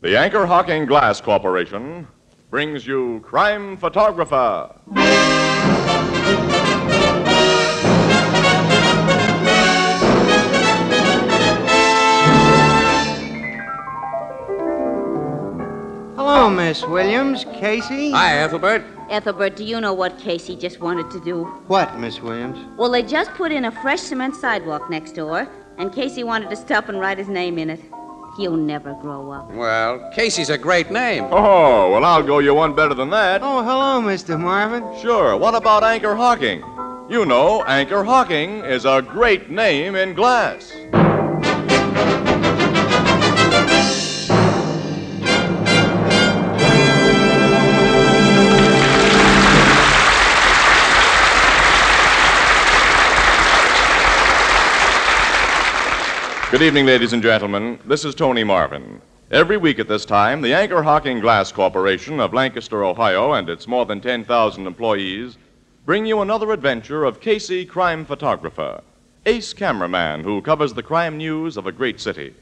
The Anchor Hocking Glass Corporation brings you Crime Photographer. Hello, Miss Williams. Casey? Hi, Ethelbert. Ethelbert, do you know what Casey just wanted to do? What, Miss Williams? Well, they just put in a fresh cement sidewalk next door, and Casey wanted to stop and write his name in it. He'll never grow up. Well, Casey's a great name. Oh, well, I'll go you one better than that. Oh, hello, Mr. Marvin. Sure, what about Anchor Hocking? You know, Anchor Hocking is a great name in glass. Good evening, ladies and gentlemen. This is Tony Marvin. Every week at this time, the Anchor Hocking Glass Corporation of Lancaster, Ohio, and its more than 10,000 employees bring you another adventure of Casey, crime photographer, ace cameraman who covers the crime news of a great city.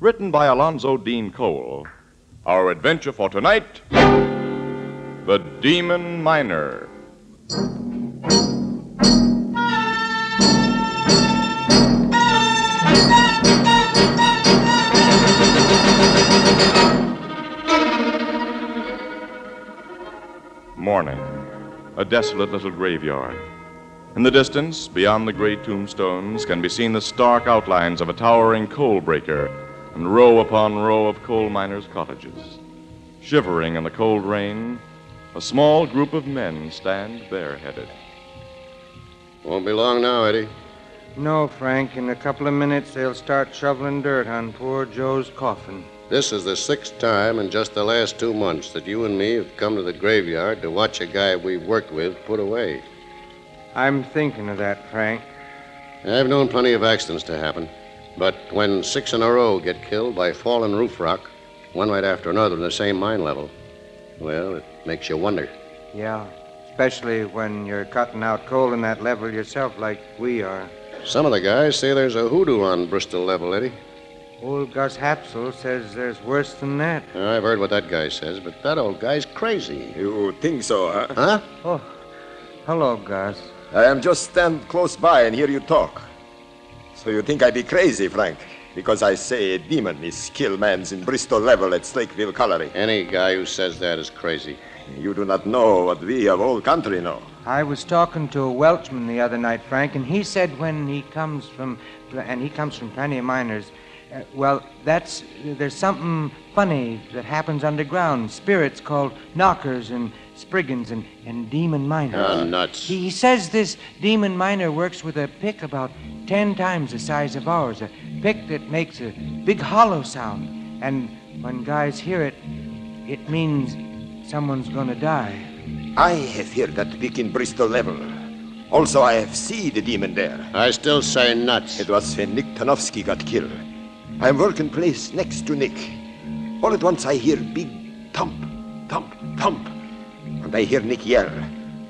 Written by Alonzo Dean Cole. Our adventure for tonight The Demon Miner. Morning. A desolate little graveyard. In the distance, beyond the gray tombstones, can be seen the stark outlines of a towering coal breaker and row upon row of coal miners' cottages. Shivering in the cold rain, a small group of men stand bareheaded. Won't be long now, Eddie. No, Frank. In a couple of minutes, they'll start shoveling dirt on poor Joe's coffin. This is the sixth time in just the last two months that you and me have come to the graveyard to watch a guy we've worked with put away. I'm thinking of that, Frank. I've known plenty of accidents to happen, but when six in a row get killed by fallen roof rock, one right after another in the same mine level, well, it makes you wonder. Yeah, especially when you're cutting out coal in that level yourself, like we are. Some of the guys say there's a hoodoo on Bristol level, Eddie. Old Gus Hapsel says there's worse than that. I've heard what that guy says, but that old guy's crazy. You think so, huh? Huh? Oh, hello, Gus. I am just stand close by and hear you talk. So you think I be crazy, Frank? Because I say a demon is kill mans in Bristol level at Slateville Colliery. Any guy who says that is crazy. You do not know what we of whole country know. I was talking to a Welchman the other night, Frank, and he said when he comes from, and he comes from plenty of miners. Uh, well, that's there's something funny that happens underground. Spirits called knockers and spriggans and, and demon miners. Oh, nuts. He, he says this demon miner works with a pick about ten times the size of ours, a pick that makes a big hollow sound. And when guys hear it, it means someone's gonna die. I have heard that pick in Bristol level. Also, I have seen the demon there. I still say nuts. It was when Nick Tanofsky got killed. I am working place next to Nick. All at once I hear big thump, thump, thump. And I hear Nick yell.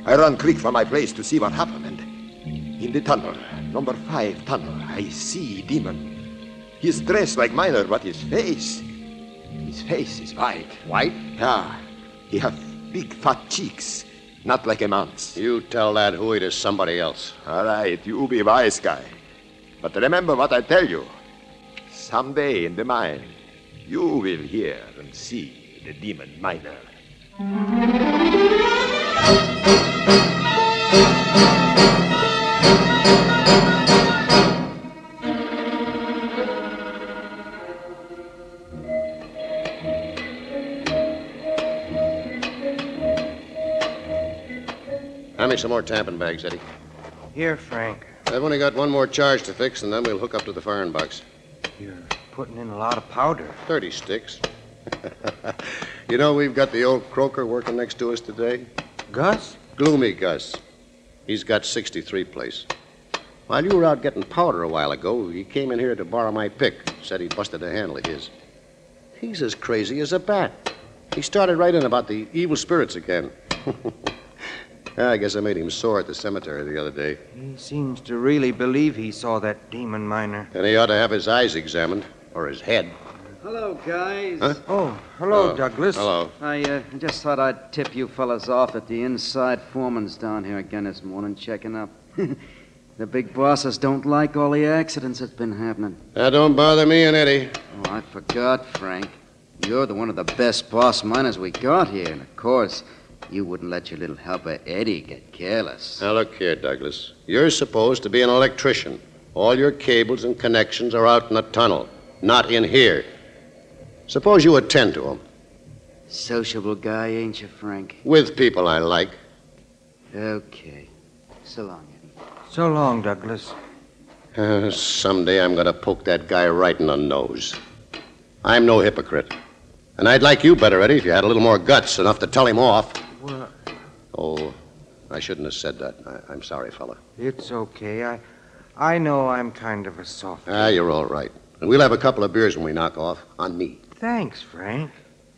I run quick from my place to see what happened. And in the tunnel, number five tunnel, I see demon. He is dressed like miner, but his face, his face is white. White? Yeah, he have big fat cheeks, not like a man's. You tell that hooey to somebody else. All right, you be wise guy. But remember what I tell you. Someday in the mine, you will hear and see the demon miner. Hand me some more tamping bags, Eddie. Here, Frank. I've only got one more charge to fix, and then we'll hook up to the firing box. You're putting in a lot of powder. 30 sticks. you know, we've got the old croaker working next to us today. Gus? Gloomy Gus. He's got 63 place. While you were out getting powder a while ago, he came in here to borrow my pick. Said he busted a handle of his. He's as crazy as a bat. He started right in about the evil spirits again. I guess I made him sore at the cemetery the other day. He seems to really believe he saw that demon miner. And he ought to have his eyes examined, or his head. Hello, guys. Huh? Oh, hello, Oh, Douglas. Hello. I uh, just thought I'd tip you fellas off that the inside foreman's down here again this morning checking up. the big bosses don't like all the accidents that's been happening. That don't bother me and Eddie. Oh, I forgot, Frank. You're the one of the best boss miners we got here, and of course, you wouldn't let your little helper Eddie get careless. Now, look here, Douglas. You're supposed to be an electrician. All your cables and connections are out in the tunnel, not in here. Suppose you attend to them Sociable guy, ain't you, Frank? with people I like. Okay. So long, Eddie. So long, Douglas. Uh, someday I'm going to poke that guy right in the nose. I'm no hypocrite. And I'd like you better, Eddie, if you had a little more guts, enough to tell him off. Well, Oh, I shouldn't have said that. I, I'm sorry, fella. it's okay. I, I know I'm kind of a soft. Ah, you're all right. And we'll have a couple of beers when we knock off, on me. Thanks, Frank.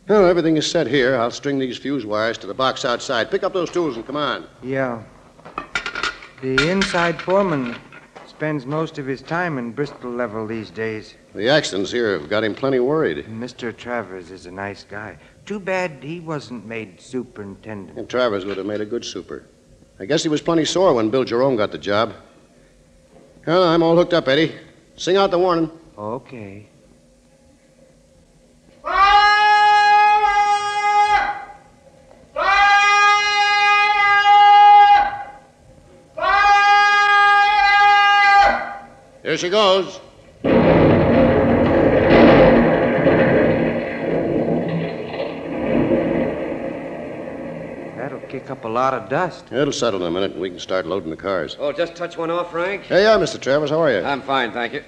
Well, everything is set here. I'll string these fuse wires to the box outside. Pick up those tools and come on. Yeah. The inside foreman spends most of his time in Bristol level these days. The accidents here have got him plenty worried. Mr. Travers is a nice guy. Too bad he wasn't made superintendent. And Travers would have made a good super. I guess he was plenty sore when Bill Jerome got the job. Well, I'm all hooked up, Eddie. Sing out the warning. Okay. Here she goes. Kick up a lot of dust. It'll settle in a minute, and we can start loading the cars. Oh, just touch one off, Frank? Hey, yeah, Mr. Travers, how are you? I'm fine, thank you.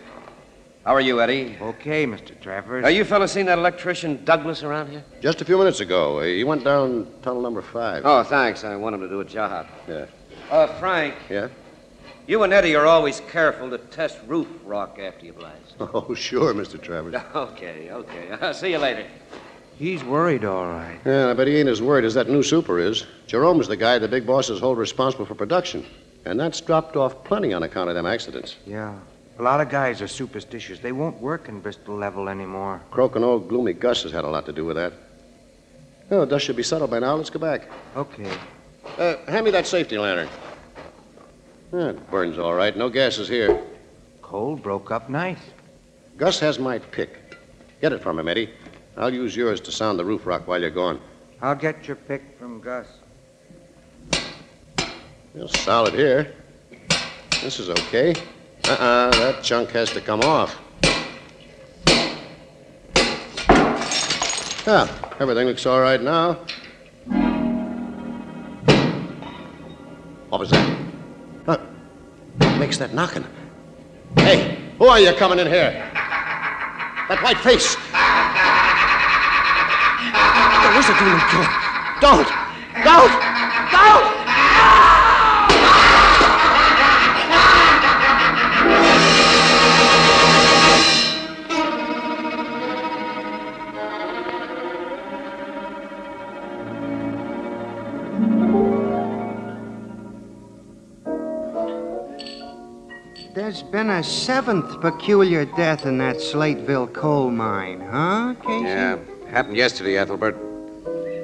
How are you, Eddie? Okay, Mr. Travers. Are you fellas seen that electrician Douglas around here? Just a few minutes ago, he went down tunnel number five. Oh, thanks. I want him to do a job. Yeah. Uh, Frank. Yeah? You and Eddie are always careful to test roof rock after you blast. Oh, sure, Mr. Travers. Okay, okay. I'll see you later. He's worried, all right. Yeah, I bet he ain't as worried as that new super is. Jerome's the guy the big bosses hold responsible for production. And that's dropped off plenty on account of them accidents. Yeah. A lot of guys are superstitious. They won't work in Bristol level anymore. Croaking old gloomy Gus has had a lot to do with that. Oh, dust should be settled by now. Let's go back. Okay. Uh, hand me that safety lantern. Yeah, it burns all right. No gases here. Coal broke up nice. Gus has my pick. Get it from him, Eddie. I'll use yours to sound the roof rock while you're gone. I'll get your pick from Gus. Well, solid here. This is okay. Uh-uh, that chunk has to come off. Yeah, everything looks all right now. What was that? Huh? What makes that knocking? Hey, who are you coming in here? That white face. What is it doing? Don't! Don't! Don't! There's been a seventh peculiar death in that Slateville coal mine, huh, Casey? Yeah, happened yesterday, Ethelbert.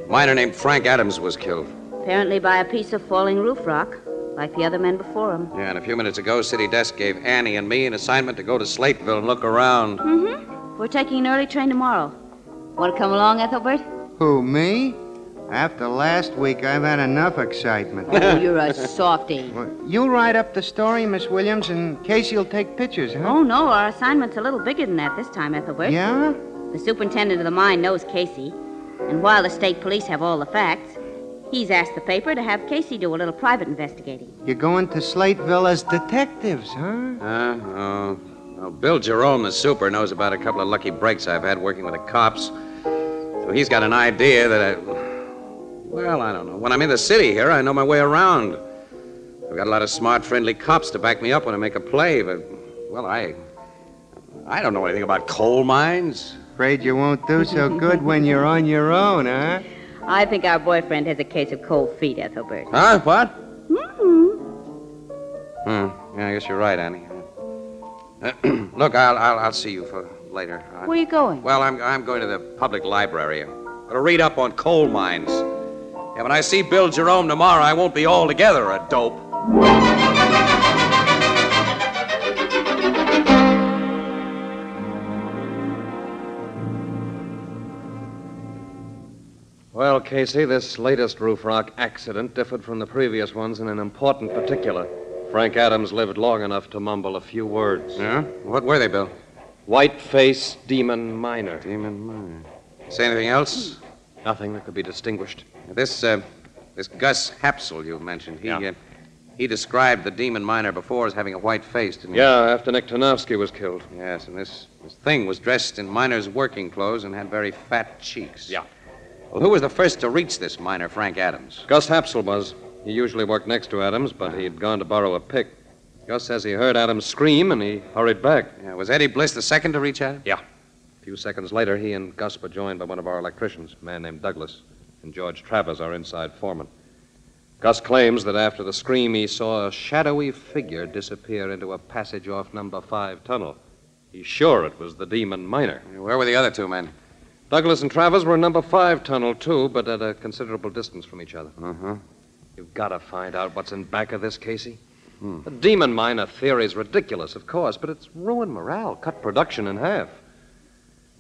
Miner named Frank Adams was killed. Apparently by a piece of falling roof rock, like the other men before him. Yeah, and a few minutes ago, City Desk gave Annie and me an assignment to go to Slateville and look around. Mm-hmm. We're taking an early train tomorrow. Want to come along, Ethelbert? Who, me? After last week, I've had enough excitement. Oh, you're a softy. Well, you write up the story, Miss Williams, and Casey'll take pictures, huh? Oh, no, our assignment's a little bigger than that this time, Ethelbert. Yeah? The superintendent of the mine knows Casey. And while the state police have all the facts, he's asked the paper to have Casey do a little private investigating. You're going to Slateville as detectives, huh? Huh? Oh. Well, Bill Jerome, the super, knows about a couple of lucky breaks I've had working with the cops. So he's got an idea that I. Well, I don't know. When I'm in the city here, I know my way around. I've got a lot of smart, friendly cops to back me up when I make a play, but. Well, I. I don't know anything about coal mines. Afraid you won't do so good when you're on your own, huh? I think our boyfriend has a case of cold feet, Ethelbert. Huh? What? hmm Hmm. Yeah, I guess you're right, Annie. Uh, look, I'll, I'll, I'll see you for later. Uh, Where are you going? Well, I'm, I'm going to the public library. I'm going to read up on coal mines. Yeah, when I see Bill Jerome tomorrow, I won't be altogether a dope. Casey, this latest roof rock accident differed from the previous ones in an important particular. Frank Adams lived long enough to mumble a few words. Yeah? What were they, Bill? White face demon miner. Demon mine. Say anything else? Nothing that could be distinguished. This, uh, this Gus Hapsel you mentioned, he, Yeah. uh, he described the demon miner before as having a white face, didn't he? Yeah, after Nick Tarnowski was killed. Yes, and this, this thing was dressed in miner's working clothes and had very fat cheeks. Yeah. Well, who was the first to reach this miner, Frank Adams? Gus Hapsel was. He usually worked next to Adams, but he'd gone to borrow a pick. Gus says he heard Adams scream and he hurried back. Yeah, was Eddie Bliss the second to reach Adams? Yeah. A few seconds later, he and Gus were joined by one of our electricians, a man named Douglas, and George Travers, our inside foreman. Gus claims that after the scream, he saw a shadowy figure disappear into a passage off number five tunnel. He's sure it was the demon miner. Where were the other two men? Douglas and Travers were in number five tunnel, too, but at a considerable distance from each other. Uh-huh. You've got to find out what's in back of this, Casey. Hmm. The demon miner theory's ridiculous, of course, but it's ruined morale, cut production in half.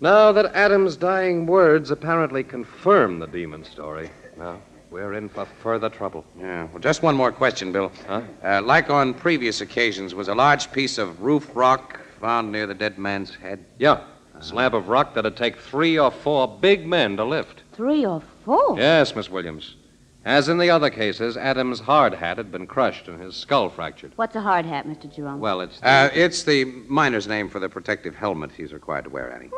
Now that Adams' dying words apparently confirm the demon story, now we're in for further trouble. Yeah. Well, just one more question, Bill. Huh? Uh, like on previous occasions, was a large piece of roof rock found near the dead man's head? Yeah, a slab of rock that'd take three or four big men to lift. Three or four? Yes, Miss Williams. As in the other cases, Adams' hard hat had been crushed and his skull fractured. What's a hard hat, Mr. Jerome? Well, it's. the- Uh, it's the miner's name for the protective helmet he's required to wear, Annie.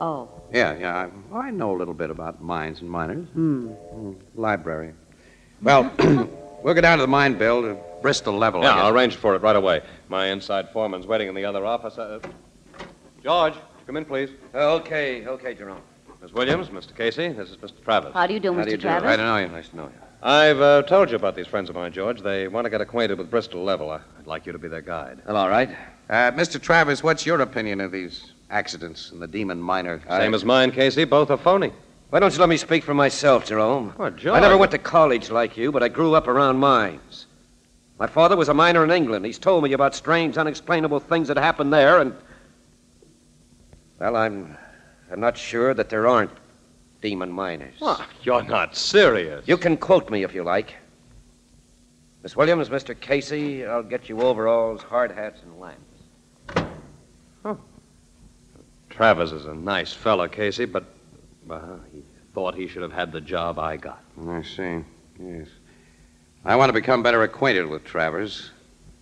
oh. Yeah, yeah. I, I know a little bit about mines and miners. Hmm. Library. Well, we'll go down to the mine, Bill, to Bristol level. I Yeah, guess. I'll arrange for it right away. My inside foreman's waiting in the other office. Uh, George, come in, please. Okay, okay, Jerome. Miss Williams, Mr. Casey, this is Mr. Travers. How do you do, How Mr. do you do? Travers? I don't know you. Nice to know you. I've uh, told you about these friends of mine, George. They want to get acquainted with Bristol Level. I- I'd like you to be their guide. Well, all right. Uh, Mr. Travers, what's your opinion of these accidents and the demon miner? Same as mine, Casey. Both are phony. Why don't you let me speak for myself, Jerome? Well, George. I never went to college like you, but I grew up around mines. My father was a miner in England. He's told me about strange, unexplainable things that happened there, and. Well, I'm. I'm not sure that there aren't demon miners. What? You're not serious. You can quote me if you like. Miss Williams, Mr. Casey, I'll get you overalls, hard hats, and lamps. Travers is a nice fellow, Casey, but well, he thought he should have had the job I got. I see. Yes. I want to become better acquainted with Travers.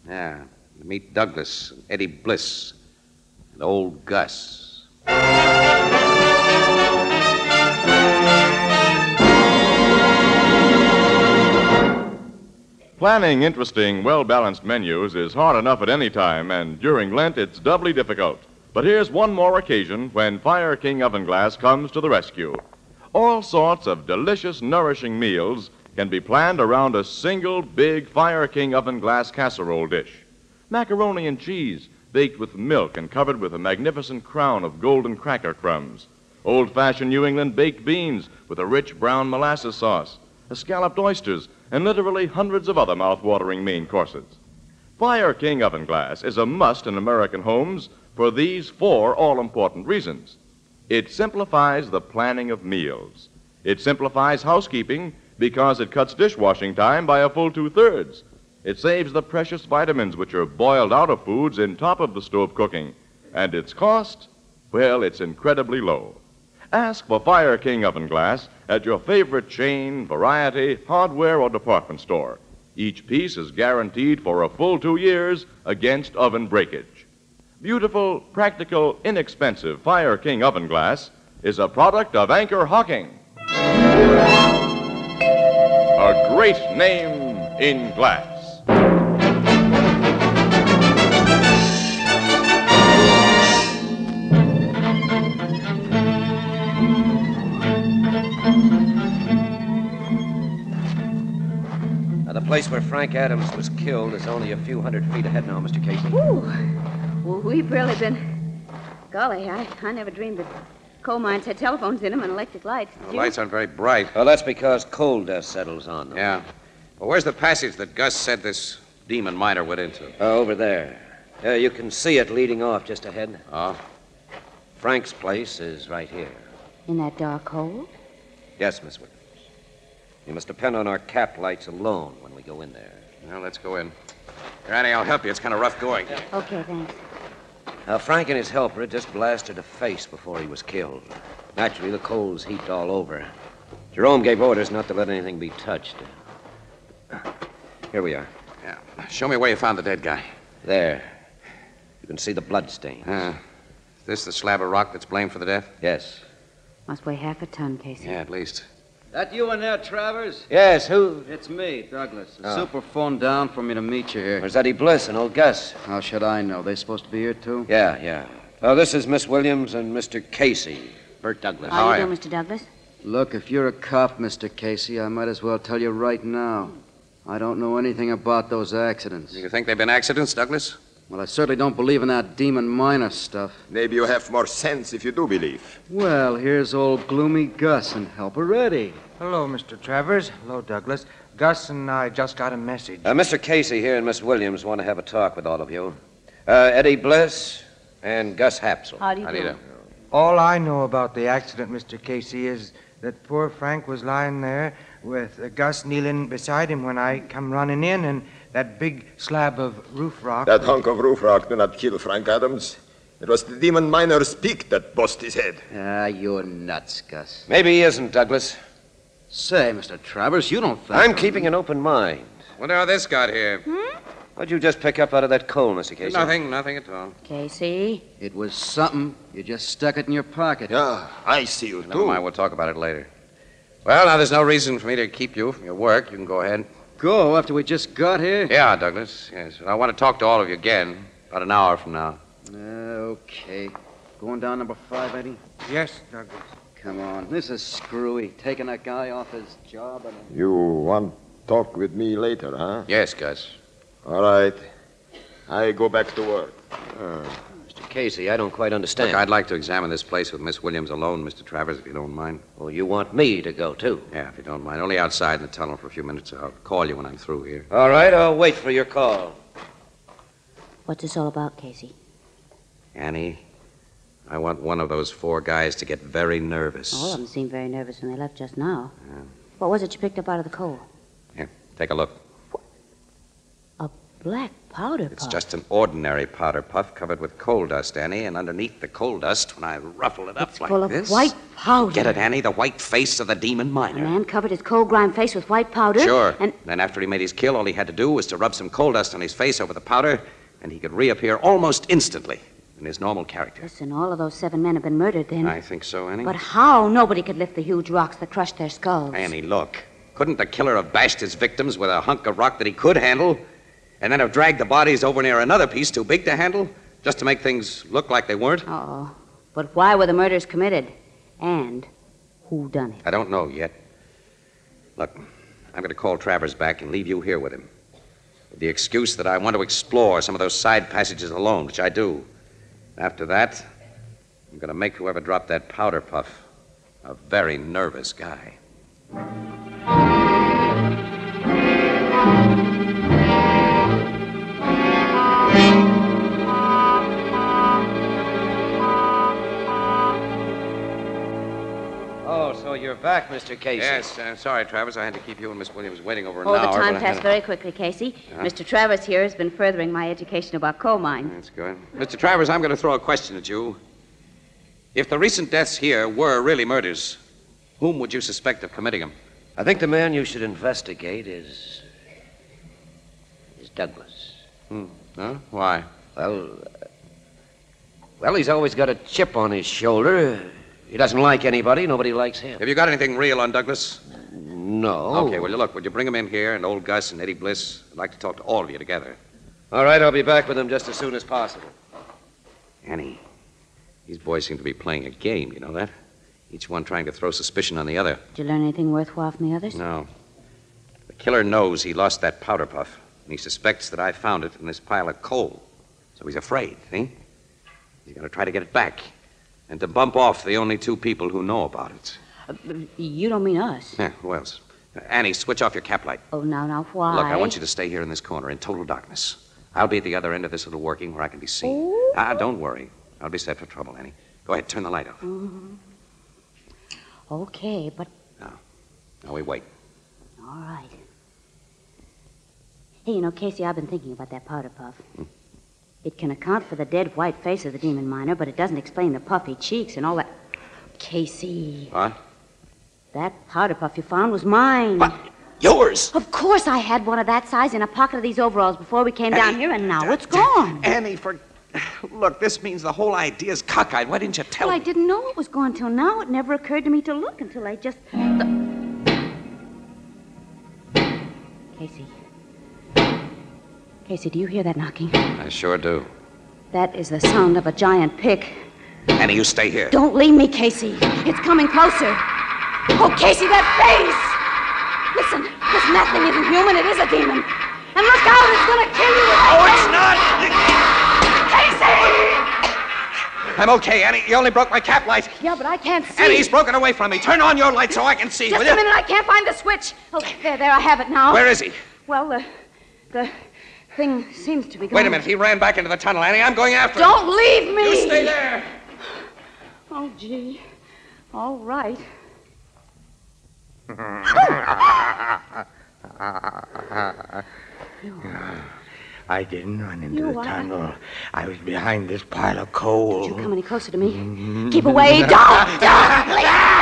Yeah. Meet Douglas, and Eddie Bliss, and old Gus. Planning interesting, well balanced menus is hard enough at any time, and during Lent it's doubly difficult. But here's one more occasion when Fire King Oven Glass comes to the rescue. All sorts of delicious, nourishing meals can be planned around a single big Fire King Oven Glass casserole dish. Macaroni and cheese, baked with milk and covered with a magnificent crown of golden cracker crumbs. Old fashioned New England baked beans with a rich brown molasses sauce. Scalloped oysters, and literally hundreds of other mouth-watering main courses. Fire King Oven Glass is a must in American homes for these four all-important reasons. It simplifies the planning of meals. It simplifies housekeeping because it cuts dishwashing time by a full two-thirds. It saves the precious vitamins which are boiled out of foods in top of the stove cooking. And its cost? Well, it's incredibly low. Ask for Fire King Oven Glass at your favorite chain, variety, hardware, or department store. Each piece is guaranteed for a full two years against oven breakage. Beautiful, practical, inexpensive Fire King Oven Glass is a product of Anchor Hocking. A great name in glass. Place where Frank Adams was killed is only a few hundred feet ahead now, Mr. Casey. Ooh. Well, we've really been golly, I, I never dreamed that coal mines had telephones in them and electric lights. Did The you? lights aren't very bright. Well, that's because coal dust settles on them. Yeah. Well, where's the passage that Gus said this demon miner went into? Oh, over there. Uh, you can see it leading off just ahead. Oh. Frank's place is right here. In that dark hole? Yes, Miss Williams. You must depend on our cap lights alone when we go in there. Well, let's go in. Here, Annie, I'll help you. It's kind of rough going. Okay, thanks. Now, Frank and his helper had just blasted a face before he was killed. Naturally, the coal's heaped all over. Jerome gave orders not to let anything be touched. Here we are. Yeah. Show me where you found the dead guy. There. You can see the blood stain. Uh, is this the slab of rock that's blamed for the death? Yes. Must weigh half a ton, Casey. Yeah, at least. That you in there, Travers? Yes, who? It's me, Douglas. The Oh. super phoned down for me to meet you here. Where's Eddie Bliss and old Gus? How should I know? They supposed to be here, too? Yeah, yeah. Oh, this is Miss Williams and Mr. Casey. Bert Douglas. How, do you do, Mr. Douglas? Look, if you're a cop, Mr. Casey, I might as well tell you right now. I don't know anything about those accidents. You think they've been accidents, Douglas? Well, I certainly don't believe in that demon miner stuff. Maybe you have more sense if you do believe. Well, here's old gloomy Gus and Helper Eddie. Hello, Mr. Travers. Hello, Douglas. Gus and I just got a message. Uh, Mr. Casey here and Miss Williams want to have a talk with all of you. Uh, Eddie Bliss and Gus Hapsel. How do you do? All I know about the accident, Mr. Casey, is that poor Frank was lying there with uh, Gus kneeling beside him when I come running in, and that big slab of roof rock. That hunk of roof rock do not kill Frank Adams. It was the demon miner's peak that bust his head. Ah, you're nuts, Gus. Maybe he isn't, Douglas. Say, Mr. Travers, you don't think. I'm keeping an open mind. Wonder how this got here. Hmm? What'd you just pick up out of that coal, Mr. Casey? Nothing, nothing at all. Casey? It was something. You just stuck it in your pocket. Yeah, I see you Never too. mind, we'll talk about it later. Well, now there's no reason for me to keep you from your work. You can go ahead. Go after we just got here? Yeah, Douglas. Yes. I want to talk to all of you again about an hour from now. Uh, okay. Going down number five, Eddie? Yes, Douglas. Come on. This is screwy. Taking that guy off his job and. You want talk with me later, huh? Yes, Gus. All right. I go back to work. Mr. Casey, I don't quite understand. Look, I'd like to examine this place with Miss Williams alone, Mr. Travers, if you don't mind. Well, you want me to go, too. Yeah, if you don't mind. Only outside in the tunnel for a few minutes. I'll call you when I'm through here. All right, I'll wait for your call. What's this all about, Casey? Annie, I want one of those four guys to get very nervous. All of them seemed very nervous when they left just now. What was it you picked up out of the coal? Here, take a look. Black powder It's just an ordinary powder puff covered with coal dust, Annie, and underneath the coal dust, when I ruffle it up It's like full of this. white powder. Get it, Annie? The white face of the demon A miner. man covered his coal grimed face with white powder. Sure. And Then after he made his kill, all he had to do was to rub some coal dust on his face over the powder, and he could reappear almost instantly in his normal character. listen, all of those seven men have been murdered then. I think so, Annie. But how? Nobody could lift the huge rocks that crushed their skulls. Annie, look. Couldn't the killer have bashed his victims with a hunk of rock that he could handle, and then have dragged the bodies over near another piece too big to handle, just to make things look like they weren't? Uh-oh. But why were the murders committed? And who done it? I don't know yet. Look, I'm going to call Travers back and leave you here with him. With the excuse that I want to explore some of those side passages alone, which I do. After that, I'm going to make whoever dropped that powder puff a very nervous guy. You're back, Mr. Casey. Yes, uh, sorry, Travers. I had to keep you and Miss Williams waiting over an Oh, hour. the time but passed very quickly, Casey. Yeah. Mr. Travers here has been furthering my education about coal mines. That's good. Mr. Travers, I'm going to throw a question at you. If the recent deaths here were really murders, whom would you suspect of committing them? I think the man you should investigate is. is Douglas. Huh? Why? Well, uh, well, he's always got a chip on his shoulder. He doesn't like anybody. Nobody likes him. Have you got anything real on Douglas? No. Okay, well, you look, would you bring him in here and old Gus and Eddie Bliss? I'd like to talk to all of you together. All right, I'll be back with him just as soon as possible. Annie, these boys seem to be playing a game, you know that? Each one trying to throw suspicion on the other. Did you learn anything worthwhile from the others? No. The killer knows he lost that powder puff, and he suspects that I found it in this pile of coal. So he's afraid, see? He's going to try to get it back and to bump off the only two people who know about it. Uh, you don't mean us. Yeah, who else? Uh, Annie, switch off your cap light. Oh, now, now, why? Look, I want you to stay here in this corner in total darkness. I'll be at the other end of this little working where I can be seen. Oh. Ah, don't worry. I'll be set for trouble, Annie. Go ahead, turn the light off. Mhm. Okay, but Now we wait. all right. Hey, you know, Casey, I've been thinking about that powder puff. It can account for the dead white face of the demon miner, but it doesn't explain the puffy cheeks and all that. Casey, What? that powder puff you found was mine. What? Yours? Of course I had one of that size in a pocket of these overalls before we came down here, and now it's gone. Annie, for. Look, this means the whole idea's cockeyed. Why didn't you tell Well, I didn't know it was gone till now. It never occurred to me to look until I just. Casey. Casey, do you hear that knocking? I sure do. That is the sound of a giant pick. Annie, you stay here. Don't leave me, Casey. It's coming closer. Oh, Casey, that face! Listen, this nothing isn't human. It is a demon. And look out, it's gonna kill you. Oh, it's not! Casey! I'm okay, Annie. You only broke my cap light. Yeah, but I can't see. Annie, he's broken away from me. Turn on your light so I can see, Just will a you? minute, I can't find the switch. Oh, there, there, I have it now. Where is he? Well, the, the thing seems to be going. Wait a minute. He ran back into the tunnel, Annie. I'm going after him. Don't leave me! You stay there. Oh, gee. All right. I didn't run into You the tunnel. I was behind this pile of coal. Don't you come any closer to me. Mm-hmm. Keep away. Don't! Don't! Please!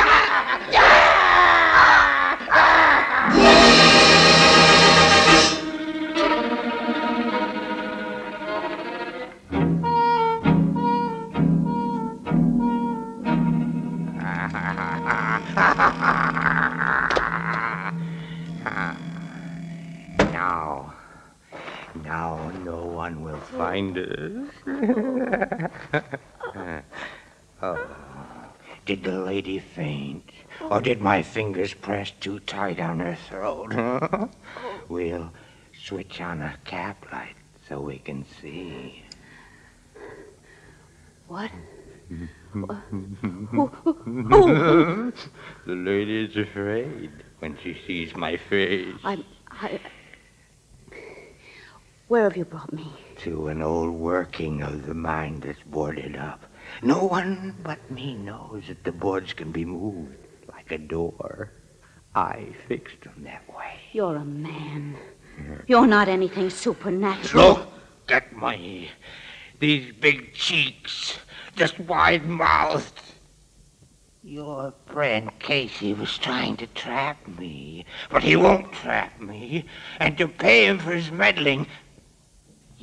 Find us. oh, did the lady faint? Or did my fingers press too tight on her throat? we'll switch on a cap light so we can see. What? the lady's afraid when she sees my face. I'm. I. Where have you brought me? To an old working of the mine that's boarded up. No one but me knows that the boards can be moved like a door. I fixed them that way. You're a man. You're not anything supernatural. Look at me. These big cheeks, this wide mouth. Your friend Casey was trying to trap me, but he won't trap me. And to pay him for his meddling,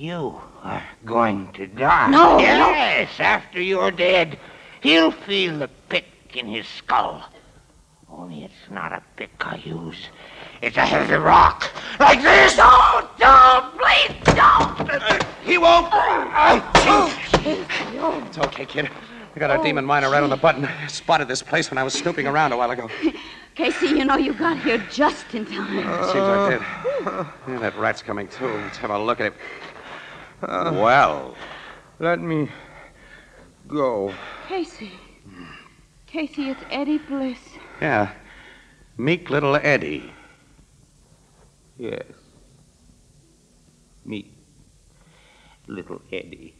you are going to die. No, no. Yes, after you're dead, he'll feel the pick in his skull. Only it's not a pick I use. It's a heavy rock, like this. Oh, don't, please, don't. He won't. It's okay, kid. I got our oh, demon miner right on the button. I spotted this place when I was snooping around a while ago. Casey, you know you got here just in time. Seems I did. Yeah, that rat's coming too. Let's have a look at it. Uh, well, Let me go. Casey. Casey, it's Eddie Bliss. yeah. Meek little Eddie. Yes. Me. Little Eddie.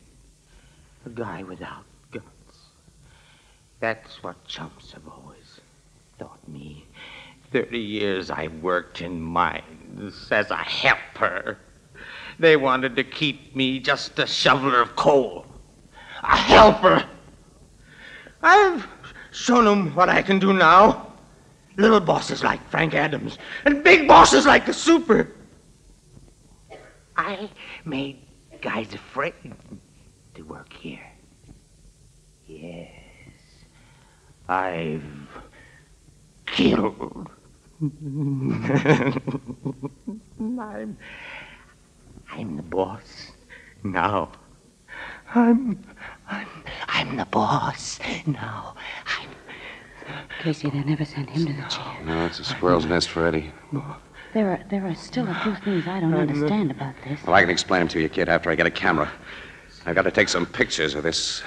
A guy without guts. That's what chumps have always thought me. Thirty years I've worked in mines as a helper. They wanted to keep me just a shoveler of coal. A helper. I've shown 'em what I can do now. Little bosses like Frank Adams and big bosses like the super. I made guys afraid to work here. Yes. I've killed. I'm, I'm the boss now. I'm, I'm, I'm the boss now. Casey, they never sent him to the chair. No, it's a squirrel's nest for Eddie. There are there are still a few things I don't understand about this. Well, I can explain them to you, kid, after I get a camera. I've got to take some pictures of this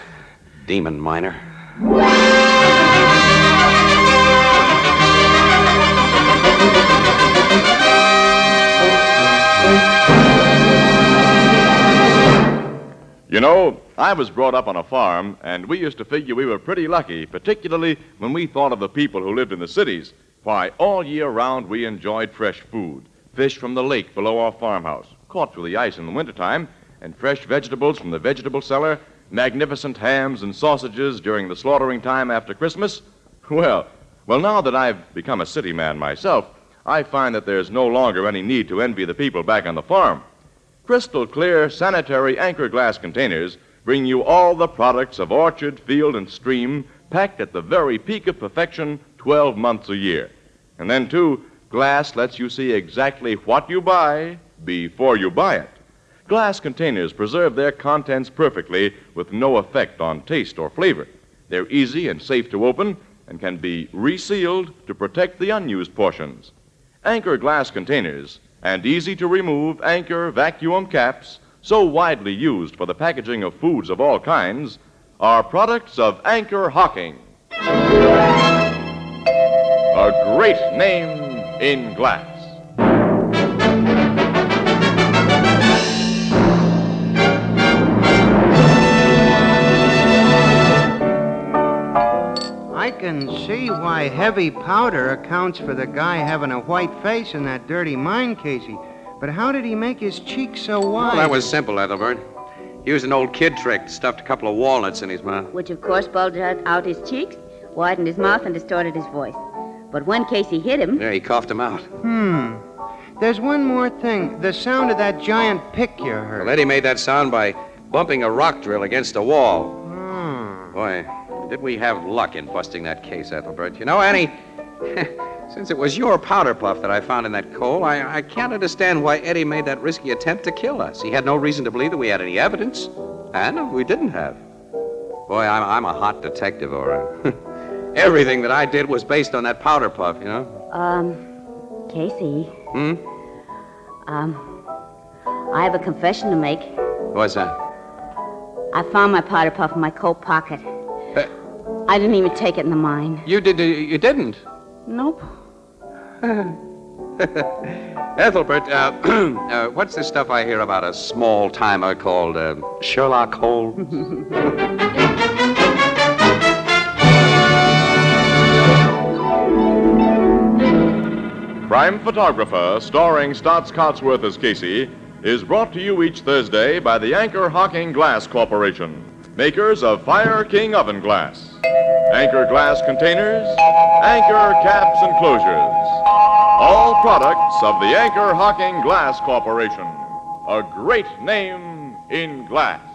Demon miner. You know, I was brought up on a farm, and we used to figure we were pretty lucky, particularly when we thought of the people who lived in the cities. Why, all year round we enjoyed fresh food fish from the lake below our farmhouse, caught through the ice in the wintertime, and fresh vegetables from the vegetable cellar, magnificent hams and sausages during the slaughtering time after Christmas. Well, well, now that I've become a city man myself, I find that there's no longer any need to envy the people back on the farm. Crystal clear, sanitary anchor glass containers bring you all the products of orchard, field, and stream packed at the very peak of perfection 12 months a year. And then, too, glass lets you see exactly what you buy before you buy it. Glass containers preserve their contents perfectly with no effect on taste or flavor. They're easy and safe to open and can be resealed to protect the unused portions. Anchor glass containers and easy to remove anchor vacuum caps, so widely used for the packaging of foods of all kinds, are products of Anchor Hocking. A great name in glass. Can see why heavy powder accounts for the guy having a white face in that dirty mine, Casey. But how did he make his cheeks so wide? Well, that was simple, Ethelbert. He used an old kid trick, stuffed a couple of walnuts in his mouth. Which, of course, bulged out, out his cheeks, widened his mouth, and distorted his voice. But when Casey hit him. Yeah, he coughed him out. Hmm. There's one more thing. The sound of that giant pick you heard. Well, Eddie made that sound by bumping a rock drill against a wall. Hmm. Boy, did we have luck in busting that case, Ethelbert. You know, Annie, since it was your powder puff that I found in that coal, I, I can't understand why Eddie made that risky attempt to kill us. He had no reason to believe that we had any evidence, and we didn't have. Boy, I'm, I'm a hot detective, all right. Everything that I did was based on that powder puff, you know? Um, Casey, Hmm? um, I have a confession to make. What's that? I found my powder puff in my coat pocket. Uh, I didn't even take it in the mine. you did. You didn't. Nope. Ethelbert, uh, uh, what's this stuff I hear about a small timer called uh, Sherlock Holmes? Crime Photographer, starring Staats Cotsworth as Casey, is brought to you each Thursday by the Anchor Hocking Glass Corporation, makers of Fire King Oven Glass. Anchor glass containers, anchor caps and closures. All products of the Anchor Hocking Glass Corporation, a great name in glass.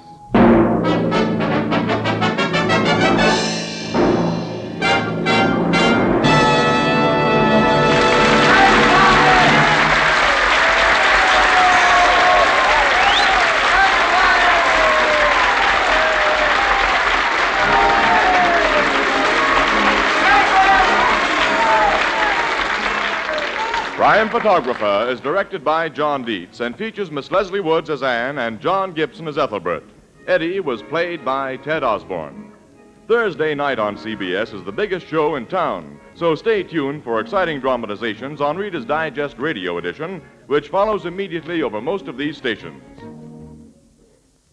Crime Photographer is directed by John Dietz and features Miss Lesley Woods as Anne and John Gibson as Ethelbert. Eddie was played by Ted Osborne. Thursday night on CBS is the biggest show in town, so stay tuned for exciting dramatizations on Reader's Digest Radio Edition, which follows immediately over most of these stations.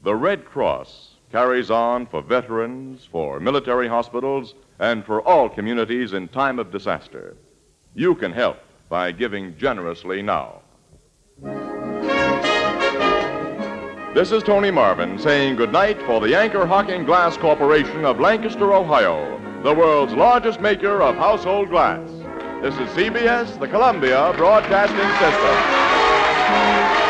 The Red Cross carries on for veterans, for military hospitals, and for all communities in time of disaster. You can help by giving generously now. This is Tony Marvin saying goodnight for the Anchor Hocking Glass Corporation of Lancaster, Ohio, the world's largest maker of household glass. This is CBS, the Columbia Broadcasting System.